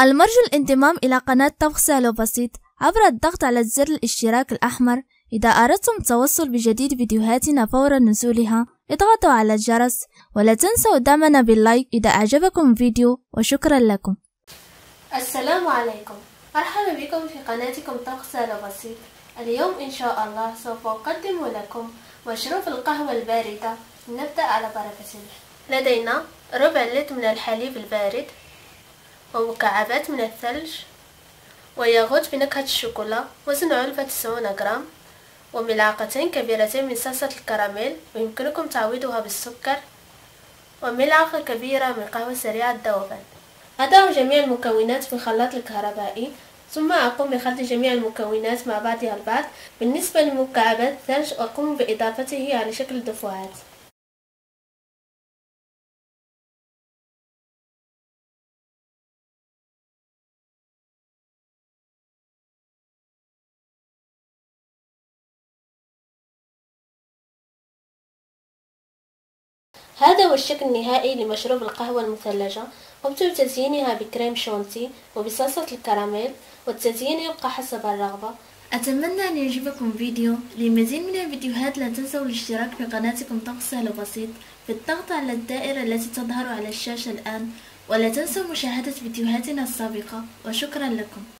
المرجو الانضمام إلى قناة طبخ سهل وبسيط. عبر الضغط على زر الاشتراك الأحمر إذا أردتم التوصل بجديد فيديوهاتنا فور نزولها اضغطوا على الجرس ولا تنسوا دعمنا باللايك إذا أعجبكم الفيديو وشكرا لكم. السلام عليكم. مرحبا بكم في قناتكم طبخ سهل وبسيط. اليوم إن شاء الله سوف أقدم لكم مشروب القهوة الباردة. نبدأ على بركة الله. لدينا ربع لتر من الحليب البارد. ومكعبات من الثلج وياغوت بنكهة الشوكولا وزن علبة 90 جرام وملعقتين كبيرتين من صلصة الكراميل ويمكنكم تعويضها بالسكر وملعقة كبيرة من قهوة سريعة الذوبان أضع جميع المكونات في الخلاط الكهربائي ثم أقوم بخلط جميع المكونات مع بعضها البعض. بالنسبة لمكعبات الثلج أقوم بإضافته على شكل دفعات. هذا هو الشكل النهائي لمشروب القهوة المثلجة قمت بتزيينها بكريم شونتي وبصلصة الكراميل والتزيين يبقى حسب الرغبة. أتمنى أن يعجبكم فيديو. لمزيد من الفيديوهات لا تنسوا الاشتراك في قناتكم طقس سهل وبسيط بالضغط على الدائرة التي تظهر على الشاشة الآن ولا تنسوا مشاهدة فيديوهاتنا السابقة وشكرا لكم.